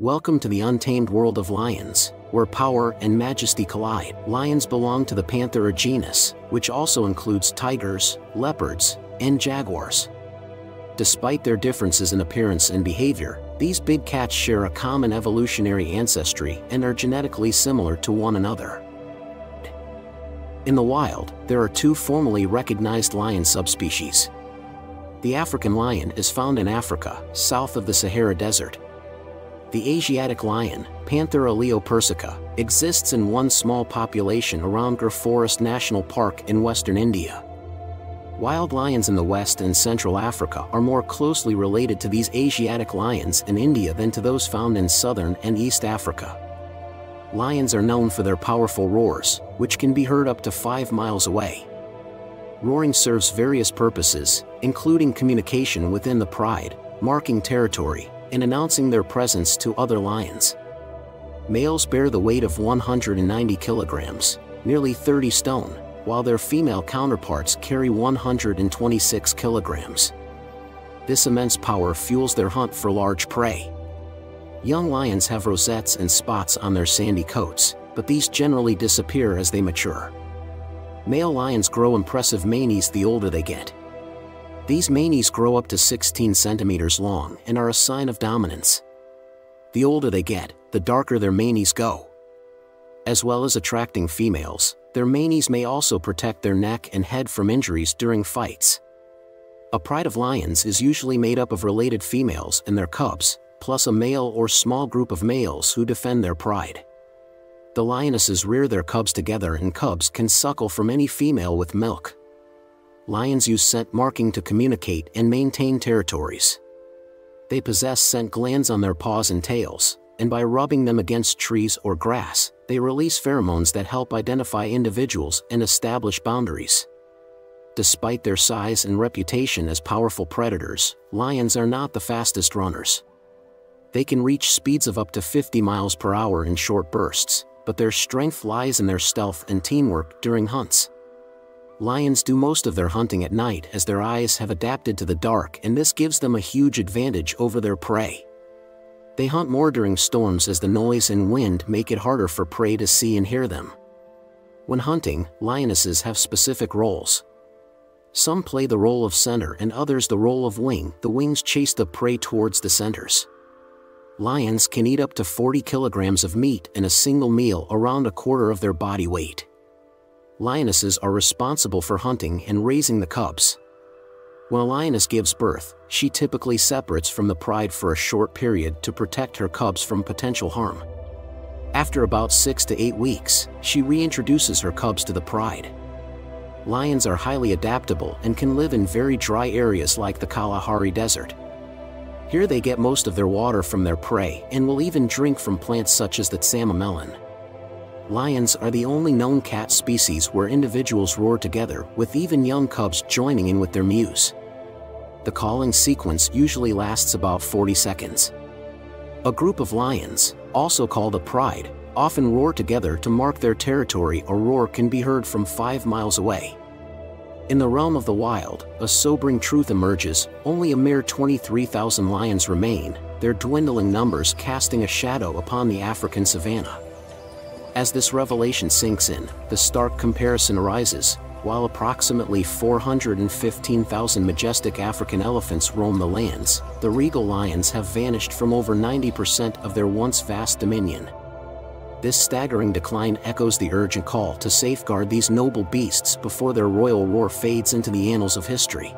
Welcome to the untamed world of lions, where power and majesty collide. Lions belong to the Panthera genus, which also includes tigers, leopards, and jaguars. Despite their differences in appearance and behavior, these big cats share a common evolutionary ancestry and are genetically similar to one another. In the wild, there are two formally recognized lion subspecies. The African lion is found in Africa, south of the Sahara Desert, the Asiatic lion, Panthera leo-persica, exists in one small population around Gir Forest National Park in western India. Wild lions in the West and Central Africa are more closely related to these Asiatic lions in India than to those found in Southern and East Africa. Lions are known for their powerful roars, which can be heard up to 5 miles away. Roaring serves various purposes, including communication within the pride, marking territory, and announcing their presence to other lions. Males bear the weight of 190 kilograms, nearly 30 stone, while their female counterparts carry 126 kilograms. This immense power fuels their hunt for large prey. Young lions have rosettes and spots on their sandy coats, but these generally disappear as they mature. Male lions grow impressive manes the older they get, these manes grow up to 16 centimeters long and are a sign of dominance. The older they get, the darker their manes go. As well as attracting females, their manes may also protect their neck and head from injuries during fights. A pride of lions is usually made up of related females and their cubs, plus a male or small group of males who defend their pride. The lionesses rear their cubs together and cubs can suckle from any female with milk lions use scent marking to communicate and maintain territories. They possess scent glands on their paws and tails, and by rubbing them against trees or grass, they release pheromones that help identify individuals and establish boundaries. Despite their size and reputation as powerful predators, lions are not the fastest runners. They can reach speeds of up to 50 miles per hour in short bursts, but their strength lies in their stealth and teamwork during hunts. Lions do most of their hunting at night as their eyes have adapted to the dark and this gives them a huge advantage over their prey. They hunt more during storms as the noise and wind make it harder for prey to see and hear them. When hunting, lionesses have specific roles. Some play the role of center and others the role of wing. The wings chase the prey towards the centers. Lions can eat up to 40 kilograms of meat in a single meal around a quarter of their body weight lionesses are responsible for hunting and raising the cubs. When a lioness gives birth, she typically separates from the pride for a short period to protect her cubs from potential harm. After about 6 to 8 weeks, she reintroduces her cubs to the pride. Lions are highly adaptable and can live in very dry areas like the Kalahari Desert. Here they get most of their water from their prey and will even drink from plants such as the tsama melon. Lions are the only known cat species where individuals roar together, with even young cubs joining in with their mews. The calling sequence usually lasts about 40 seconds. A group of lions, also called a pride, often roar together to mark their territory a roar can be heard from 5 miles away. In the realm of the wild, a sobering truth emerges, only a mere 23,000 lions remain, their dwindling numbers casting a shadow upon the African savanna. As this revelation sinks in, the stark comparison arises, while approximately 415,000 majestic African elephants roam the lands, the regal lions have vanished from over 90% of their once vast dominion. This staggering decline echoes the urgent call to safeguard these noble beasts before their royal roar fades into the annals of history.